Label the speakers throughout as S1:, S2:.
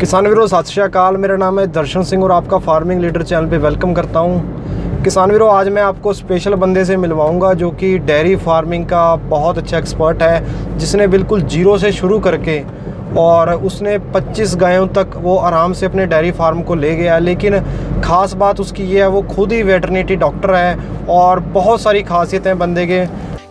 S1: किसान वीरों सत श्रीकाल मेरा नाम है दर्शन सिंह और आपका फ़ार्मिंग लीडर चैनल पे वेलकम करता हूँ। किसान वीरों आज मैं आपको स्पेशल बंदे से मिलवाऊँगा जो कि डेयरी फ़ार्मिंग का बहुत अच्छा एक्सपर्ट है, जिसने बिल्कुल ज़ीरो से शुरू करके और उसने 25 गायों तक वो आराम से अपने डेयरी फार्म को ले गया लेकिन ख़ास बात उसकी ये है, वो खुद ही वेटरनेटी डॉक्टर है और बहुत सारी खासियतें बंदे के।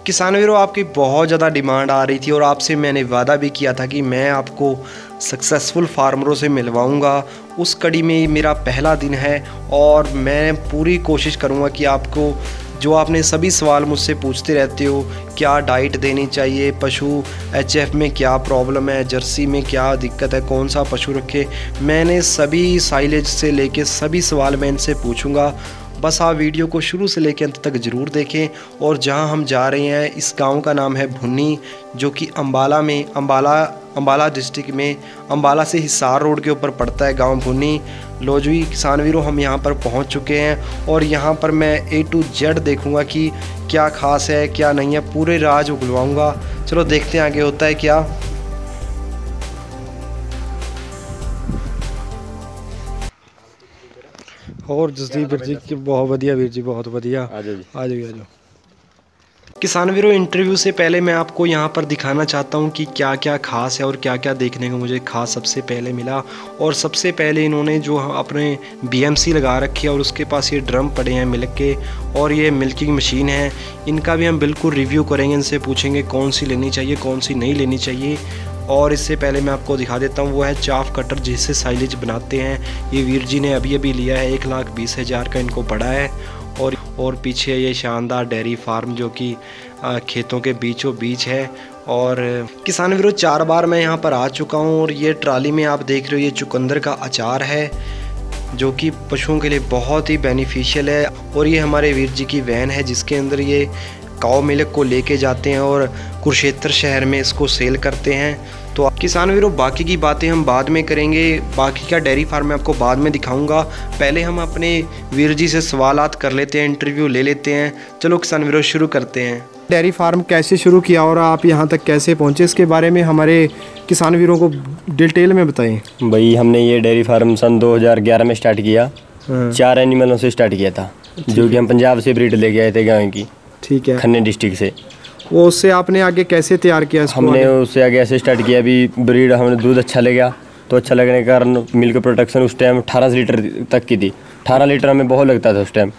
S1: किसान वीरों आपकी बहुत ज़्यादा डिमांड आ रही थी और आपसे मैंने वादा भी किया था कि मैं आपको सक्सेसफुल फार्मरों से मिलवाऊँगा। उस कड़ी में मेरा पहला दिन है और मैं पूरी कोशिश करूँगा कि आपको, जो आपने सभी सवाल मुझसे पूछते रहते हो, क्या डाइट देनी चाहिए, पशु एचएफ में क्या प्रॉब्लम है, जर्सी में क्या दिक्कत है कौन सा पशु रखे, मैंने सभी साइलेज से लेके सभी सवाल मैं इनसे पूछूँगा। बस आप वीडियो को शुरू से लेकर अंत तक ज़रूर देखें और जहाँ हम जा रहे हैं, इस गाँव का नाम है भुन्नी, जो कि अंबाला में, अंबाला अंबाला डिस्ट्रिक्ट में अंबाला से हिसार रोड के ऊपर पड़ता है गांव भुन्नी लोजवी किसान वीरों हम यहां पर पहुंच चुके हैं और यहां पर मैं ए टू जेड देखूंगा कि क्या खास है क्या नहीं है पूरे राज उगलवाऊँगा चलो देखते हैं आगे होता है क्या ਹੋਰ ਜਸਦੀਪ ਵੀਰ ਜੀ ਕੀ ਬਹੁਤ ਵਧੀਆ ਵੀਰ जी बहुत बढ़िया
S2: आ जाओ जी
S1: आ जाओ आ जाओ किसान वीरों इंटरव्यू से पहले मैं आपको यहाँ पर दिखाना चाहता हूँ कि क्या क्या खास है और क्या क्या देखने को मुझे खास सबसे पहले मिला। और सबसे पहले इन्होंने जो अपने बीएमसी लगा रखी है और उसके पास ये ड्रम पड़े हैं मिल्क के और ये मिल्किंग मशीन है। इनका भी हम बिल्कुल रिव्यू करेंगे, इनसे पूछेंगे कौन सी लेनी चाहिए, कौन सी नहीं लेनी चाहिए। और इससे पहले मैं आपको दिखा देता हूँ, वो है चाफ कटर जिससे साइलेज बनाते हैं। ये वीर जी ने अभी अभी लिया है, एक लाख बीस हज़ार का इनको पड़ा है। और और पीछे ये शानदार डेयरी फार्म जो कि खेतों के बीचों बीच है। और किसान विरोध चार बार मैं यहाँ पर आ चुका हूँ और ये ट्राली में आप देख रहे हो ये चुकंदर का अचार है, जो कि पशुओं के लिए बहुत ही बेनिफिशियल है। और ये हमारे वीर जी की वैन है, जिसके अंदर ये काओ मिल्क को लेके जाते हैं और कुरुक्षेत्र शहर में इसको सेल करते हैं। तो किसान वीरों बाकी की बातें हम बाद में करेंगे। बाकी का डेयरी फार्म मैं आपको बाद में दिखाऊँगा। पहले हम अपने वीर जी से सवाल कर लेते हैं इंटरव्यू ले लेते हैं। चलो किसान वीरों शुरू करते हैं। डेयरी फार्म कैसे शुरू किया और आप यहाँ तक कैसे पहुँचे इसके बारे में हमारे किसान वीरों को डिटेल में बताएँ।
S2: भाई हमने ये डेयरी फार्म सन 2011 में स्टार्ट किया।
S1: हाँ।
S2: चार एनिमलों से स्टार्ट किया था जो कि हम पंजाब से ब्रीड लेके आए थे गाय की।
S1: ठीक है।
S2: खन्ने डिस्ट्रिक्ट से।
S1: वो उससे आपने आगे कैसे तैयार किया इसको
S2: हमने उससे आगे ऐसे स्टार्ट किया अभी ब्रीड हमने दूध अच्छा लगा तो अच्छा लगने के कारण मिल्क प्रोडक्शन उस टाइम अठारह लीटर तक की थी। अठारह लीटर हमें बहुत लगता था उस टाइम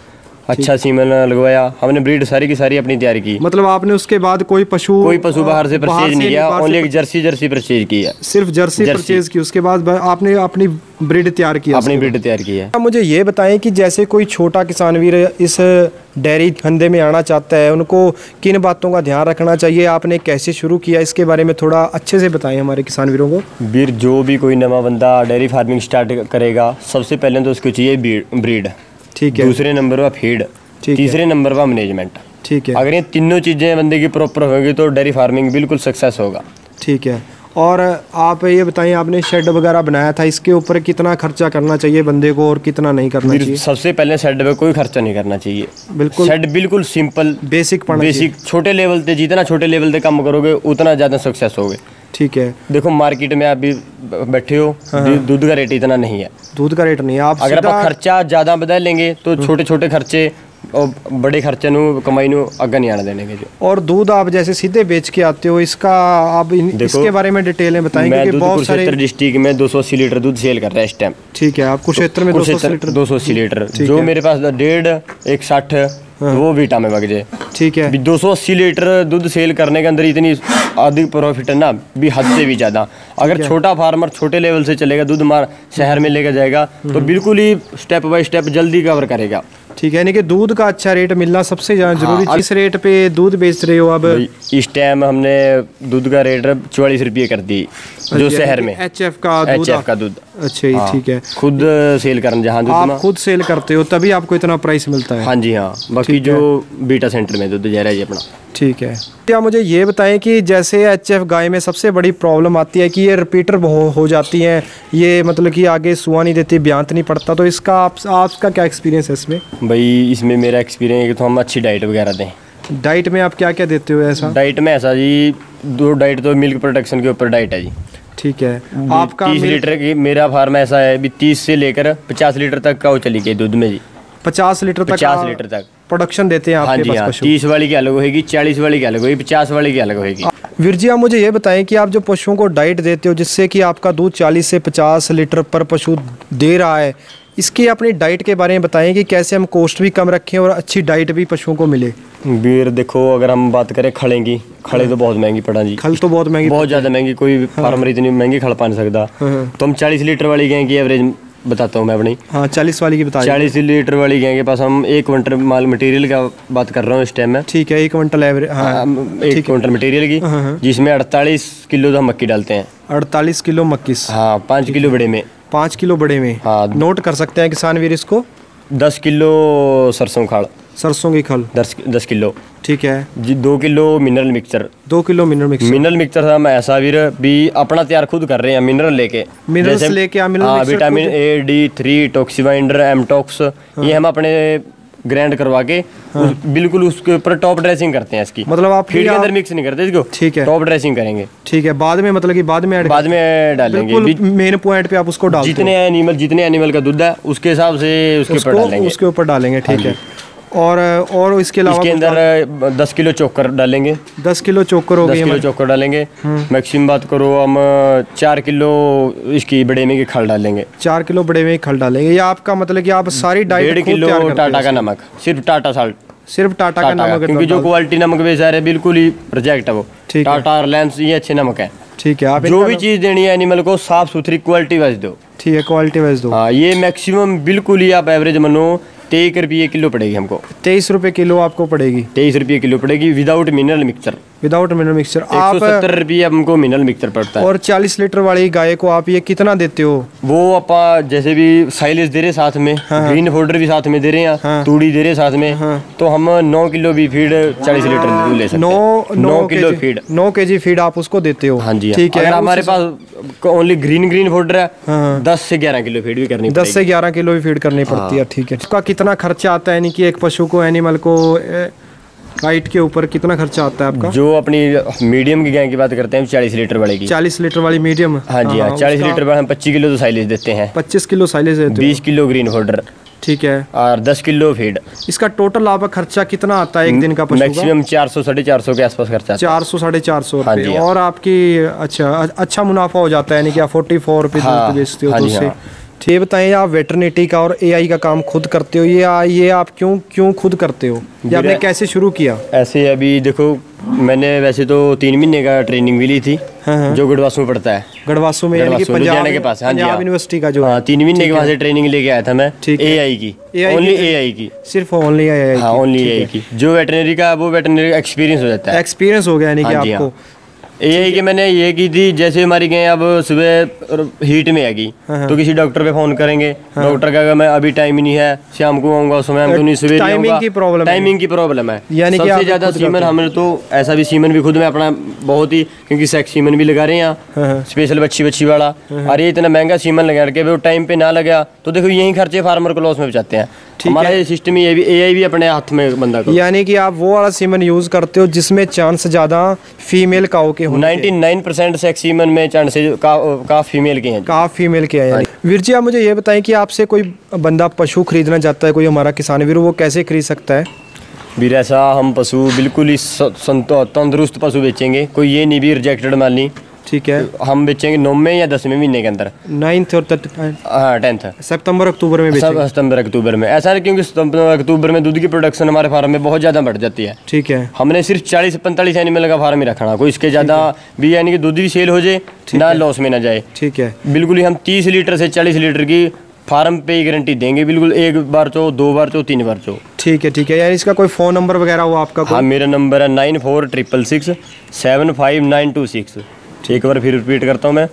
S2: अच्छा सीमन लगवाया। हमने ब्रीड सारी की सारी अपनी तैयार की।
S1: मतलब आपने उसके बाद कोई पशु
S2: कोई पशु बाहर से परचेज नहीं किया ओनली एक जर्सी जर्सी परचेज की है।
S1: सिर्फ़ जर्सी। परचेज की उसके बाद आपने अपनी ब्रीड तैयार किया
S2: अपनी ब्रीड तैयार की है।
S1: मुझे ये बताएँ कि जैसे कोई छोटा किसान वीर इस डेयरी धंधे में आना चाहता है उनको किन बातों का ध्यान रखना चाहिए? आपने कैसे शुरू किया? इसके बारे में थोड़ा अच्छे से बताएँ हमारे किसान वीरों को।
S2: वीर जो भी कोई नवा बंदा डेयरी फ़ार्मिंग स्टार्ट करेगा सबसे पहले तो उसको चाहिए ब्रीड
S1: ठीक है।
S2: दूसरे नंबर पर फ़ीड
S1: ठीक
S2: तीसरे नंबर पर मैनेजमेंट
S1: ठीक है।
S2: अगर ये तीनों चीज़ें बंदे की प्रॉपर होगी तो डेयरी फ़ार्मिंग बिल्कुल सक्सेस होगा।
S1: ठीक है। और आप ये बताएँ आपने शेड वगैरह बनाया था इसके ऊपर कितना खर्चा करना चाहिए बंदे को और कितना नहीं करना चाहिए?
S2: सबसे पहले शेड पे कोई खर्चा नहीं करना चाहिए।
S1: बिल्कुल।
S2: शेड बिल्कुल सिंपल
S1: बेसिक
S2: बेसिक छोटे लेवल पे जितना छोटे लेवल पे काम करोगे उतना ज़्यादा सक्सेस होगे।
S1: ठीक है।
S2: देखो मार्केट में आप भी बैठे हो दू- दूध का रेट इतना नहीं है।
S1: दूध का रेट नहीं है। आप
S2: अगर आप खर्चा ज़्यादा बदल लेंगे तो छोटे छोटे खर्चे और बड़े खर्चे नु कमाई नु आगे नहीं आने देने के जो।
S1: और दूध आप जैसे सीधे बेच के आते हो इसका आप इन, इसके बारे में डिटेल में बताएँगे
S2: मैं
S1: कि बहुत सारे
S2: कुरुक्षेत्र डिस्ट्रिक्ट में 280 लीटर दूध सेल कर रहा है इस टाइम
S1: ठीक है आप कुरुक्षेत्र में 200 लीटर
S2: दो सौ अस्सी लीटर। जो मेरे पास डेढ़ एक साठ वो बीटा में बग जाए।
S1: ठीक है।
S2: दो सौ अस्सी लीटर दूध सेल करने के अंदर इतनी अधिक प्रॉफिट है ना भी हद से भी ज़्यादा। अगर छोटा फार्मर छोटे लेवल से चलेगा दूध मार शहर में लेकर जाएगा तो बिल्कुल ही स्टेप बाय स्टेप जल्दी कवर करेगा।
S1: ठीक है यानी कि दूध का अच्छा रेट मिलना सबसे ज़्यादा ज़रूरी
S2: हाँ,
S1: इस रेट पे दूध बेच रहे हो अब।
S2: इस टाइम हमने दूध का रेट चौवालीस रुपये कर दी जो शहर में।
S1: एच एफ़ का दूध
S2: एफ़ का दूध।
S1: अच्छा जी ठीक है।
S2: खुद सेल कर जहाँ
S1: आप खुद सेल करते हो तभी आपको इतना प्राइस मिलता है।
S2: हाँ जी हाँ। बाकी जो बीटा सेंटर में दूध जा रहा है अपना।
S1: ठीक है। क्या मुझे ये बताएँ कि जैसे एच एफ़ गाय में सबसे बड़ी प्रॉब्लम आती है कि ये रिपीटर हो, हो जाती हैं ये मतलब कि आगे सुआ नहीं देती ब्यांत नहीं पड़ता तो इसका आप आपका क्या एक्सपीरियंस है इसमें?
S2: भाई इसमें मेरा एक्सपीरियंस है कि तो हम अच्छी डाइट वगैरह दें।
S1: डाइट में आप क्या क्या देते हो ऐसा?
S2: डाइट में ऐसा जी दो डाइट तो मिल्क प्रोडक्शन के ऊपर डाइट है जी।
S1: ठीक है। आपका
S2: तीस लीटर की मेरा फार्म ऐसा है भी तीस से लेकर पचास लीटर तक का वो चली गई दूध में जी।
S1: पचास लीटर तक
S2: 50 लीटर तक।
S1: प्रोडक्शन देते हैं
S2: हाँ
S1: आपके
S2: जी
S1: पास
S2: हाँ। तीस वाली की अलग होगी चालीस वाली की अलग होगी पचास वाली की अलग होगी
S1: वीर जी आप मुझे ये बताएँ कि आप जो पशुओं को डाइट देते हो जिससे कि आपका दूध 40 से 50 लीटर पर पशु दे रहा है इसकी अपनी डाइट के बारे में बताएँ कि कैसे हम कोस्ट भी कम रखें और अच्छी डाइट भी पशुओं को मिले।
S2: वीर देखो अगर हम बात करें खड़े की खड़े तो बहुत महँगी पड़ा जी।
S1: खल तो बहुत महँगी
S2: बहुत ज़्यादा महँगी कोई फार्मर इतनी महँगी खड़ पा नहीं सकता।
S1: हाँ।
S2: तो हम चालीस लीटर वाली गाय की एवरेज बताता हूँ मैं अपनी।
S1: हाँ चालीस वाली की बताइए
S2: चालीस लीटर वाली गैंग के पास हम एक क्विंटल माल मटेरियल का बात कर रहा हूँ इस टाइम में।
S1: ठीक है एक क्विंटल एवरेज हाँ।
S2: एक क्विंटल मटेरियल की
S1: हाँ, हाँ।
S2: जिसमें अड़तालीस किलो तो हम मक्की डालते हैं।
S1: अड़तालीस किलो मक्की।
S2: हाँ पाँच किलो बड़े में।
S1: पाँच किलो बड़े में।
S2: हाँ।
S1: नोट कर सकते हैं किसान वीर इसको?
S2: दस किलो सरसों खाड़
S1: सरसों की खल।
S2: दस दस किलो।
S1: ठीक है।
S2: जी दो किलो मिनरल मिक्सचर
S1: दो kilo mineral mix
S2: mineral mixture हम ऐसा भी भी अपना तैयार खुद कर रहे हैं मिनरल लेके। जैसे-
S1: लेके
S2: हाँ
S1: vitamin
S2: A D three toxin binder Amtox
S1: हाँ।
S2: ये हम अपने ग्राइंड करवा के उस, बिल्कुल उसके ऊपर टॉप ड्रेसिंग करते हैं इसकी।
S1: मतलब आप
S2: फ़ीड के अंदर मिक्स नहीं करते इसको।
S1: ठीक है।
S2: टॉप ड्रेसिंग करेंगे।
S1: ठीक है बाद में मतलब कि बाद में
S2: बाद में डालेंगे।
S1: मेन पॉइंट पे आप उसको डालते हो
S2: जितने एनिमल जितने एनिमल का दूध है उसके हिसाब से उसके ऊपर डालेंगे।
S1: उसके ऊपर डालेंगे ठीक
S2: हाँ
S1: है। और और इसके अलावा
S2: इसके अंदर दस किलो चोकर डालेंगे।
S1: दस किलो चोकर हो गई
S2: किलो चोकर डालेंगे। मैक्सिमम बात करो हम चार किलो इसकी बड़े में की खल डालेंगे।
S1: चार किलो बड़े में खल डालेंगे। ये आपका मतलब कि आप सारी डाइट
S2: डेढ़ किलो टाटा का नमक सिर्फ़ टाटा साल्ट
S1: सिर्फ़ टाटा का नमक
S2: क्योंकि जो क्वालिटी नमक बेचा रहे बिल्कुल ही रिजेक्ट है वो।
S1: है।
S2: टाटा रिलायंस ये अच्छे नमक है।
S1: ठीक है आप
S2: जो भी चीज़ देनी है एनिमल को साफ़ सुथरी क्वालिटी वाइज दो।
S1: ठीक है क्वालिटी वाइज दो।
S2: हाँ ये मैक्सिमम बिल्कुल ही आप एवरेज मनो तेईस रुपये किलो पड़ेगी हमको।
S1: तेईस रुपये किलो आपको पड़ेगी।
S2: तेईस रुपये किलो पड़ेगी without
S1: mineral mixture without
S2: mineral mixture
S1: आप
S2: सत्तर रुपये हमको मिनरल मिक्सचर पड़ता है।
S1: और चालीस लीटर वाली गाय को आप ये कितना देते हो?
S2: वो अपा जैसे भी साइलेज दे रहे साथ में ग्रीन फोल्डर भी साथ में दे रहे हैं
S1: हाँ।
S2: तूड़ी दे रहे साथ में तो हम नौ किलो भी फ़ीड चालीस लीटर ले सकते
S1: नौ
S2: हैं।
S1: नौ
S2: नौ किलो फ़ीड
S1: नौ के जी फ़ीड आप उसको देते हो।
S2: हाँ जी हाँ।
S1: ठीक है
S2: हमारे पास ओनली ग्रीन ग्रीन फोल्डर है
S1: हाँ।
S2: दस से ग्यारह किलो फ़ीड भी करनी
S1: दस से ग्यारह किलो भी फ़ीड करनी पड़ती है
S2: हाँ।
S1: ठीक है। उसका कितना खर्चा आता है यानी कि एक पशु को एनिमल को हाइट के ऊपर कितना खर्चा आता है आपका?
S2: जो अपनी मीडियम की गाय की बात करते हैं चालीस लीटर वाले की।
S1: चालीस लीटर वाली मीडियम
S2: हाँ जी हाँ चालीस लीटर वाले हम पच्चीस किलो तो साइलेज देते हैं।
S1: पच्चीस किलो साइलेज देते हो।
S2: बीस किलो ग्रीन फोल्डर
S1: ठीक है।
S2: और दस किलो फ़ीड
S1: इसका टोटल आपका खर्चा कितना आता है एक दिन का
S2: मैक्सिमम चार सौ साढ़े चार सौ के आसपास खर्चा आता है।
S1: चार सौ साढ़े चार सौ
S2: हाँ हाँ।
S1: और आपकी अच्छा अच्छा मुनाफा हो जाता है यानी कि आप फोर्टी फोर रुपये
S2: हाँ,
S1: बेचते हो
S2: हाँ
S1: तो उससे।
S2: हाँ।
S1: ठीक है बताइए आप वेटरनिटी का और एआई का काम खुद करते हो? ये ये आप क्यों क्यों खुद करते हो? ये आपने कैसे शुरू किया?
S2: ऐसे अभी देखो मैंने वैसे तो तीन महीने का ट्रेनिंग भी ली थी
S1: हाँ, हाँ।
S2: जो गढ़वासू में पड़ता है।
S1: गढ़वासू में पंजाब
S2: के पास हाँ
S1: पंजाब
S2: हाँ।
S1: यूनिवर्सिटी का जो
S2: हाँ तीन महीने के वहाँ से ट्रेनिंग लेके आया था मैं
S1: ठीक है।
S2: एआई की ओनली
S1: की-
S2: एआई की।
S1: सिर्फ़ ओनली
S2: हाँ ओनली एआई की। जो वेटनरी का वो वेटनरी एक्सपीरियंस हो जाता है।
S1: एक्सपीरियंस हो गया यानी कि
S2: हाँ
S1: आपको
S2: एआई की मैंने ये की थी जैसे हमारी गए अब सुबह हीट में आएगी
S1: हाँ,
S2: तो किसी डॉक्टर पे फ़ोन करेंगे। डॉक्टर का मैं अभी टाइम ही नहीं है शाम को आऊँगा समय तो नहीं सुबह
S1: टाइमिंग की है।
S2: टाइमिंग की प्रॉब्लम है।
S1: यानी कि
S2: सबसे ज़्यादा सीमन हमने तो ऐसा भी सीमन भी खुद में अपना बहुत ही क्योंकि सेक्स सीमन भी लगा रहे हैं
S1: हाँ, हाँ।
S2: स्पेशल बच्ची बच्ची वाला और ये इतना महँगा सीमन लगा के वो टाइम पे ना लगा तो देखो यही खर्चे फार्मर को लॉस में बचाते हैं। हमारा ये सिस्टम ये भी एआई भी अपने हाथ में बंदा को
S1: यानी कि आप वो वाला सीमन यूज़ करते हो जिसमें चांस ज़्यादा फीमेल काओ के के
S2: 99 परसेंट सेक्स सीमन में चांसेस का, का फीमेल के हैं
S1: का फीमेल के हैं यानी। वीर जी आप मुझे ये बताएँ कि आपसे कोई बंदा पशु खरीदना चाहता है कोई हमारा किसान वीर वो कैसे खरीद सकता है?
S2: भी ऐसा हम पशु बिल्कुल ही तंदुरुस्त पशु बेचेंगे। कोई ये नहीं भी रिजेक्टेड माल नहीं।
S1: ठीक है।
S2: हम बेचेंगे नौवें या दसवें महीने के अंदर।
S1: नाइन्थ और
S2: हाँ। टेंथ
S1: सितंबर अक्टूबर में
S2: सब सितंबर अक्टूबर में। ऐसा नहीं क्योंकि सितंबर अक्टूबर में दूध की प्रोडक्शन हमारे फार्म में बहुत ज़्यादा बढ़ जाती है।
S1: ठीक है।
S2: हमने सिर्फ़ चालीस पैंतालीस एनिमल का फार्म ही रखना कोई इसके ज़्यादा भी यानी कि दूध भी सेल हो जाए ना लॉस में ना जाए।
S1: ठीक है।
S2: बिल्कुल ही हम तीस लीटर से चालीस लीटर की फार्म पे ही गारंटी देंगे। बिल्कुल एक बार चो दो बार चो तीन बार चो
S1: ठीक है ठीक है। यानी इसका कोई फ़ोन नंबर वगैरह हो आपका
S2: हाँ मेरा नंबर है nine four triple six seven five nine two six एक बार फिर रिपीट करता हूँ मैं।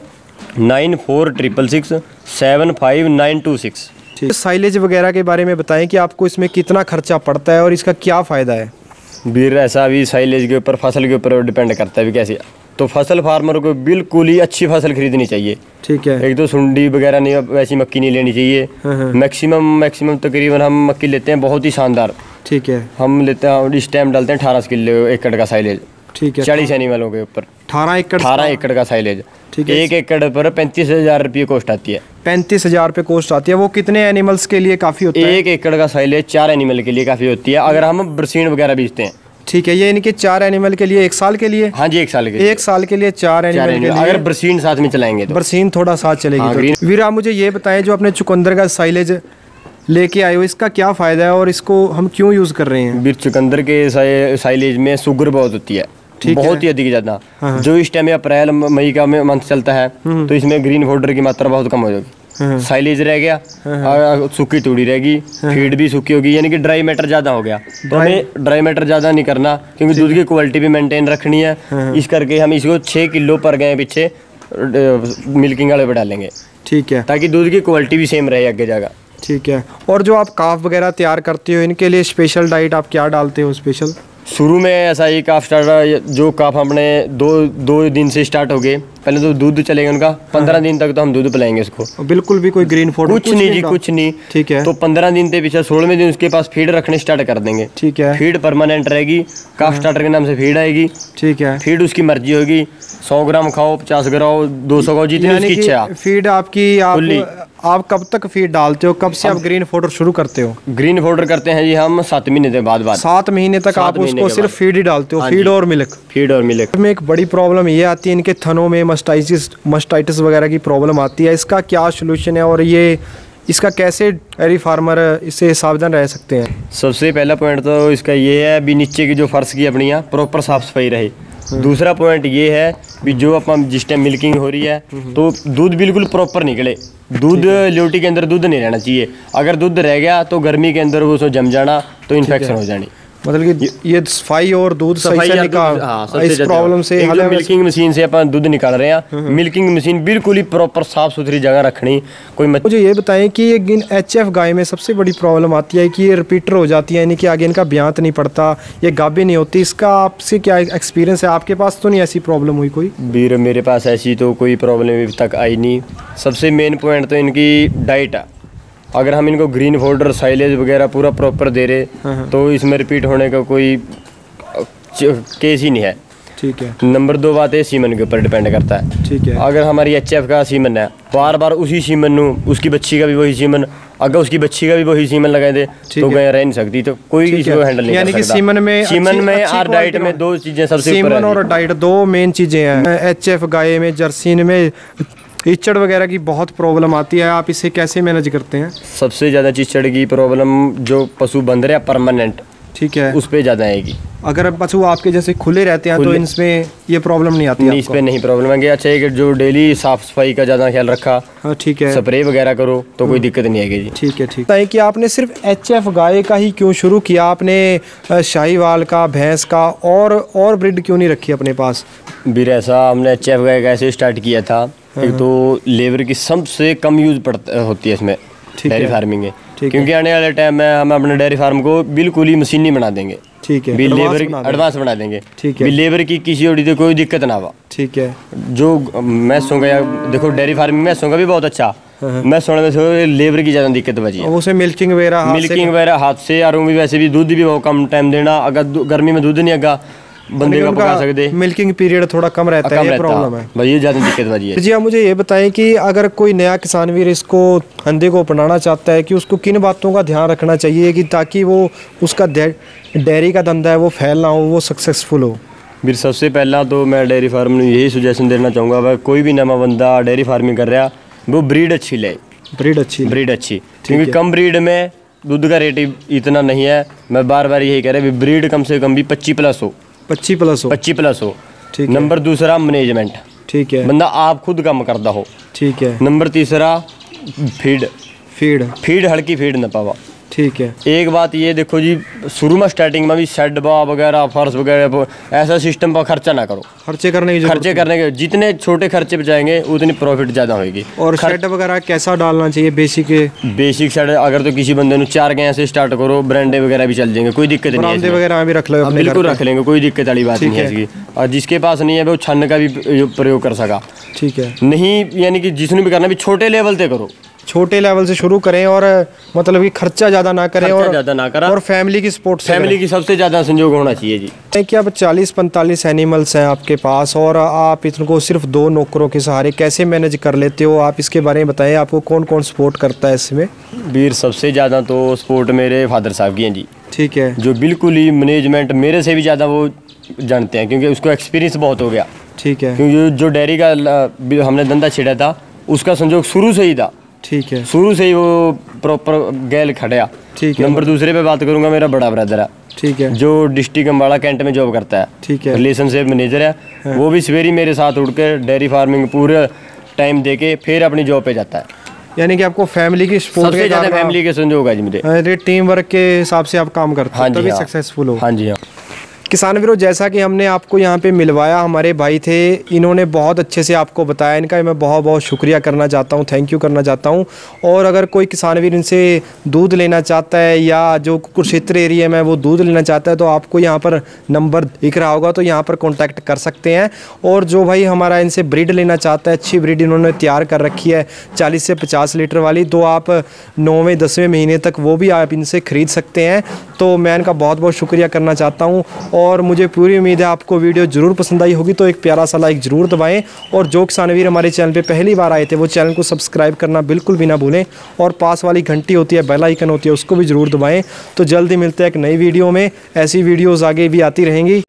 S2: Nine four triple six seven five nine two
S1: six silage वगैरह के बारे में बताएँ कि आपको इसमें कितना खर्चा पड़ता है और इसका क्या फ़ायदा है?
S2: बीर ऐसा भी साइलेज के ऊपर फ़सल के ऊपर डिपेंड करता है भी कैसे। तो फ़सल फार्मर को बिल्कुल ही अच्छी फ़सल खरीदनी चाहिए।
S1: ठीक है।
S2: एक तो सुंडी वगैरह नहीं वैसी मक्की नहीं लेनी चाहिए।
S1: हाँ, हाँ।
S2: मैक्सिमम मैक्सिमम तकरीबन हम मक्की लेते हैं बहुत ही शानदार।
S1: ठीक है।
S2: हम लेते हैं इस टाइम डालते हैं अठारह किलो एकड़ का साइलेज
S1: ठीक है।
S2: चालीस एनिमलों के ऊपर।
S1: अठारह एकड़
S2: अठारह एकड़ का साइलेज।
S1: ठीक है।
S2: एक एकड़ पर पैंतीस हज़ार रुपये कॉस्ट आती है।
S1: पैंतीस हज़ार रुपये कॉस्ट आती है। वो कितने एनिमल्स के लिए काफ़ी होता है?
S2: एक एकड़ का साइलेज चार एनिमल के लिए काफ़ी होती है। अगर हम बरसीन वगैरह बीजते हैं।
S1: ठीक है ये इनके चार एनिमल के लिए एक साल के लिए?
S2: हाँ जी एक साल के लिए।
S1: एक साल के लिए चार एनिमल,
S2: चार
S1: एनिमल के लिए
S2: अगर बरसीन साथ में चलाएँगे तो।
S1: बरसीन थोड़ा साथ चलेगी
S2: हाँ,
S1: तो। वीर आप मुझे ये बताएँ जो अपने चुकंदर का साइलेज लेके आए हो इसका क्या फ़ायदा है और इसको हम क्यों यूज़ कर रहे हैं?
S2: वीर चुकंदर के साइलेज में शुगर बहुत होती है।
S1: ठीक
S2: बहुत
S1: ही
S2: अधिक ज़्यादा।
S1: हाँ।
S2: जो इस टाइम अप्रैल मई का मंथ चलता है तो इसमें ग्रीन पाउडर की मात्रा बहुत कम हो
S1: हाँ।
S2: जाएगी साइलेज रह गया और सूखी तूड़ी रहेगी फ़ीड भी सूखी होगी यानी कि ड्राई मैटर ज़्यादा हो गया। तो हमें ड्राई मैटर ज़्यादा नहीं करना क्योंकि दूध की क्वालिटी भी मेंटेन रखनी है।
S1: हाँ।
S2: इस करके हम इसको छः किलो पर गए पीछे मिल्किंग वाले पे डालेंगे।
S1: ठीक है।
S2: ताकि दूध की क्वालिटी भी सेम रहे आगे जाएगा
S1: ठीक है। और जो आप काफ वगैरह तैयार करते हो इनके लिए स्पेशल डाइट आप क्या डालते हो स्पेशल
S2: शुरू में ऐसा ही काफ स्टार्ट जो काफ हमने दो दो दिन से स्टार्ट हो गए। पहले तो दूध चलेगा उनका। पंद्रह दिन तक तो हम दूध पिलाएँगे उसको
S1: बिल्कुल भी कोई ग्रीन फ़ूड
S2: कुछ नहीं जी कुछ नहीं।
S1: ठीक है।
S2: तो पंद्रह दिन के पीछे सोलहवें दिन उसके पास फ़ीड रखने स्टार्ट कर देंगे।
S1: ठीक है।
S2: फ़ीड परमानेंट रहेगी। काफ स्टार्टर के नाम से फ़ीड आएगी।
S1: ठीक है।
S2: फ़ीड उसकी मर्ज़ी होगी। सौ ग्राम खाओ पचास ग्राम दो सौ खाओ जितनी उसकी इच्छा।
S1: फ़ीड आपकी। आप आप कब तक फ़ीड डालते हो? कब से आप ग्रीन फोडर शुरू करते हो?
S2: ग्रीन फोडर करते हैं जी हम सात महीने के बाद बाद।
S1: सात महीने तक आप उसको सिर्फ़। फ़ीड ही डालते हो
S2: हाँ
S1: फ़ीड और मिल्क
S2: फ़ीड और मिल्क
S1: में एक बड़ी प्रॉब्लम ये आती है इनके थनों में मस्टाइटिस मस्टाइटिस वगैरह की प्रॉब्लम आती है। इसका क्या सोल्यूशन है और ये इसका कैसे डेयरी फार्मर इससे सावधान रह सकते हैं?
S2: सबसे पहला पॉइंट तो इसका ये है भी नीचे की जो फर्श की अपनी यहाँ प्रॉपर साफ़ सफ़ाई रहे। दूसरा पॉइंट ये है भी जो अपना जिस टाइम मिल्किंग हो रही है तो दूध बिल्कुल प्रॉपर निकले। दूध ल्योटी के अंदर दूध नहीं रहना चाहिए। अगर दूध रह गया तो गर्मी के अंदर वो उसमें जम जाना तो इन्फेक्शन हो जानी।
S1: मतलब कि ये सफ़ाई और दूध सही
S2: सफ़ाई
S1: से निकाल
S2: हाँ,
S1: इस प्रॉब्लम से
S2: एक
S1: हल
S2: जो मिल्किंग मशीन से अपन दूध निकाल रहे हैं मिल्किंग मशीन बिल्कुल ही प्रॉपर साफ़ सुथरी जगह रखनी कोई मत
S1: मुझे ये बताएँ कि ये गिन एच एफ़ गाय में सबसे बड़ी प्रॉब्लम आती है कि ये रिपीटर हो जाती है यानी कि आगे इनका ब्यांत नहीं पड़ता ये गाभी नहीं होती इसका आपसे क्या एक्सपीरियंस है? आपके पास तो नहीं ऐसी प्रॉब्लम हुई कोई?
S2: वीर मेरे पास ऐसी तो कोई प्रॉब्लम अभी तक आई नहीं। सबसे मेन पॉइंट तो इनकी डाइट है। अगर हम इनको ग्रीन फोल्डर साइलेज वगैरह पूरा प्रॉपर दे रहे तो इसमें रिपीट होने का कोई केस ही नहीं है।
S1: ठीक है।
S2: नंबर दो बात है सीमन के ऊपर डिपेंड करता है।
S1: ठीक है।
S2: अगर हमारी एचएफ का सीमन है बार बार उसी सीमन नु उसकी बच्ची का भी वही सीमन अगर उसकी बच्ची का भी वही सीमन लगाए दे तो
S1: है।
S2: गाय रह नहीं सकती तो कोई इसको हैंडल नहीं
S1: यानी कि सीमन में
S2: सीमन में और डाइट में दो चीज़ें सबसे
S1: सीमन और डाइट दो मेन चीज़ें हैं। एचएफ गाय में जर्सीन में इचड़ वगैरह की बहुत प्रॉब्लम आती है आप इसे कैसे मैनेज करते हैं?
S2: सबसे ज़्यादा चिचड़ की प्रॉब्लम जो पशु बंध रहे परमानेंट
S1: ठीक है।
S2: उस पे ज़्यादा आएगी।
S1: अगर पशु आपके जैसे खुले रहते हैं तो इनमें ये प्रॉब्लम नहीं आती
S2: नहीं इस
S1: आपको?
S2: पे नहीं प्रॉब्लम आएगी अच्छा है जो डेली साफ़ सफ़ाई का ज़्यादा ख्याल रखा
S1: हाँ ठीक है।
S2: स्प्रे वगैरह करो तो कोई दिक्कत नहीं आएगी जी।
S1: ठीक है ठीक। है कि आपने सिर्फ़ एच एफ़ गाय का ही क्यों शुरू किया? आपने शाहीवाल का भैंस का और और ब्रिड क्यों नहीं रखी अपने पास?
S2: फिर ऐसा हमने चेफ गाय कैसे स्टार्ट किया था। एक तो लेबर की सबसे कम यूज़ पड़ता होती है इसमें डेयरी फ़ार्मिंग में क्योंकि आने वाले टाइम में हम अपने डेयरी फार्म को बिल्कुल ही मशीनी बना देंगे।
S1: ठीक है
S2: लेबर एडवांस बना देंगे।
S1: ठीक है।
S2: लेबर की किसी और तो कोई दिक्कत ना आवा।
S1: ठीक है।
S2: जो मैं सोंगा या देखो डेयरी फ़ार्मिंग में सोंगा भी बहुत अच्छा। मैं सोने में से लेबर की ज़्यादा दिक्कत बची है।
S1: उसे मिल्किंग वगैरह हाथ से-
S2: मिल्किंग वगैरह हाथ से और भी वैसे भी दूध भी बहुत कम टाइम देना अगर गर्मी में दूध नहीं आगा बंदे का पका सकते।
S1: मिल्किंग पीरियड थोड़ा कम रहता है ये प्रॉब्लम है।
S2: भाई ये ज़्यादा दिक्कत बची है।
S1: जी आप मुझे ये बताएँ कि अगर कोई नया किसान वीर इसको धंधे को अपनाना चाहता है कि उसको किन बातों का ध्यान रखना चाहिए कि ताकि वो उसका डेयरी का धंधा है वो फैल ना हो वो सक्सेसफुल हो?
S2: फिर सबसे पहला तो मैं डेयरी फार्म में यही सुजेशन देना चाहूँगा अगर कोई भी नवा बंदा डेयरी फ़ार्मिंग कर रहा वो ब्रीड अच्छी ले।
S1: ब्रीड अच्छी
S2: ब्रीड अच्छी। क्योंकि कम ब्रीड में दूध का रेट इतना नहीं है। मैं बार बार यही कह रहा हूँ ब्रीड कम से कम भी पच्चीस प्लस हो।
S1: पच्चीस प्लस हो।
S2: पच्चीस प्लस हो।
S1: ठीक
S2: नंबर दूसरा मैनेजमेंट।
S1: ठीक है।
S2: बंदा आप खुद कम करता हो।
S1: ठीक है।
S2: नंबर तीसरा फ़ीड।
S1: फ़ीड।
S2: फ़ीड हल्की फ़ीड ना पावा।
S1: ठीक है।
S2: एक बात ये देखो जी शुरू में स्टार्टिंग में भी शेड बा वगैरह फर्श वगैरह ऐसा सिस्टम पर खर्चा ना करो।
S1: खर्चे करने की
S2: खर्चे करने के जितने छोटे खर्चे बचाएँगे उतनी प्रॉफिट ज़्यादा होगी
S1: और शेड वगैरह कैसा डालना चाहिए बेसिक
S2: बेसिक शेड अगर तो किसी बंदे ने चार गए से स्टार्ट करो ब्रांडे वगैरह भी चल जाएँगे कोई दिक्कत नहीं है
S1: वगैरह भी रख लो
S2: हाँ, बिल्कुल रख लेंगे कोई दिक्कत वाली बात नहीं है। इसकी। और जिसके पास नहीं है वो छन्न का भी प्रयोग कर सका।
S1: ठीक है।
S2: नहीं यानी कि जिसने भी करना भी छोटे लेवल पे करो।
S1: छोटे लेवल से शुरू करें और मतलब कि खर्चा ज़्यादा ना करें और
S2: ज़्यादा ना करें।
S1: और फैमिली की सपोर्ट
S2: फैमिली की सबसे ज़्यादा संयोग होना चाहिए जी।
S1: कि अब 40-45 एनिमल्स हैं आपके पास और आप इनको सिर्फ़ दो नौकरों के सहारे कैसे मैनेज कर लेते हो? आप इसके बारे में बताएँ आपको कौन कौन सपोर्ट करता है इसमें?
S2: वीर सबसे ज़्यादा तो सपोर्ट मेरे फादर साहब की हैं जी।
S1: ठीक है।
S2: जो बिल्कुल ही मैनेजमेंट मेरे से भी ज़्यादा वो जानते हैं क्योंकि उसको एक्सपीरियंस बहुत हो गया।
S1: ठीक है।
S2: क्योंकि जो डेयरी का हमने धंधा छिड़ा था उसका संजोग शुरू से ही था।
S1: ठीक है।
S2: शुरू से ही वो प्रॉपर गैल खड़िया
S1: ठीक है।
S2: नंबर दूसरे पे बात करूँगा मेरा बड़ा ब्रदर है।
S1: ठीक है।
S2: जो डिस्ट्रिक्ट अम्बाड़ा कैंट में जॉब करता है।
S1: ठीक है।
S2: रिलेशनशिप मैनेजर है। वो भी सवेरे मेरे साथ उठ के डेयरी फ़ार्मिंग पूरे टाइम दे के फिर अपनी जॉब पे जाता है।
S1: यानी कि आपको फैमिली की सपोर्ट
S2: सबसे ज़्यादा फैमिली के संजोग है जी
S1: अरे टीम वर्क के हिसाब से आप काम करते
S2: हाँ
S1: हो तभी
S2: हाँ।
S1: सक्सेसफुल हो।
S2: हाँ जी हाँ।
S1: किसान वीरों, जैसा कि हमने आपको यहाँ पे मिलवाया, हमारे भाई थे, इन्होंने बहुत अच्छे से आपको बताया इनका। मैं बहुत बहुत शुक्रिया करना चाहता हूँ थैंक यू करना चाहता हूँ। और अगर कोई किसान वीर इनसे दूध लेना चाहता है या जो कुरुक्षेत्र एरिया में वो दूध लेना चाहता है तो आपको यहाँ पर नंबर दिख रहा होगा तो यहाँ पर कॉन्टैक्ट कर सकते हैं। और जो भाई हमारा इनसे ब्रीड लेना चाहता है, अच्छी ब्रीड इन्होंने तैयार कर रखी है, चालीस से पचास लीटर वाली तो आप नौवें, दसवें महीने तक वो भी आप इनसे खरीद सकते हैं। तो मैं इनका बहुत बहुत शुक्रिया करना चाहता हूँ। और मुझे पूरी उम्मीद है आपको वीडियो ज़रूर पसंद आई होगी तो एक प्यारा सा लाइक ज़रूर दबाएँ। और जो किसानवीर हमारे चैनल पे पहली बार आए थे, वो चैनल को सब्सक्राइब करना बिल्कुल भी ना भूलें और पास वाली घंटी होती है बेल आइकन होती है, उसको भी ज़रूर दबाएँ। तो जल्दी मिलते हैं एक नई वीडियो में, ऐसी वीडियोज़ आगे भी आती रहेंगी।